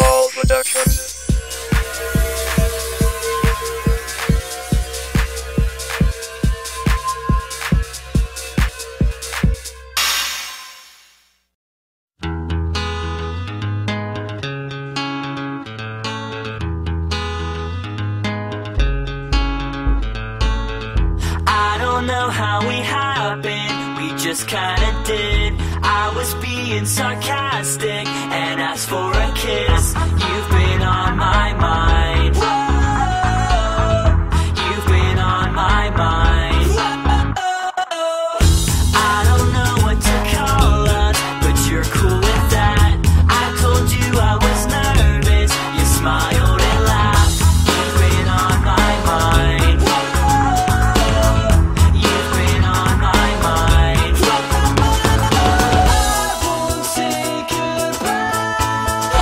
Ball Productions. just kinda did. I was being sarcastic and asked for a kiss.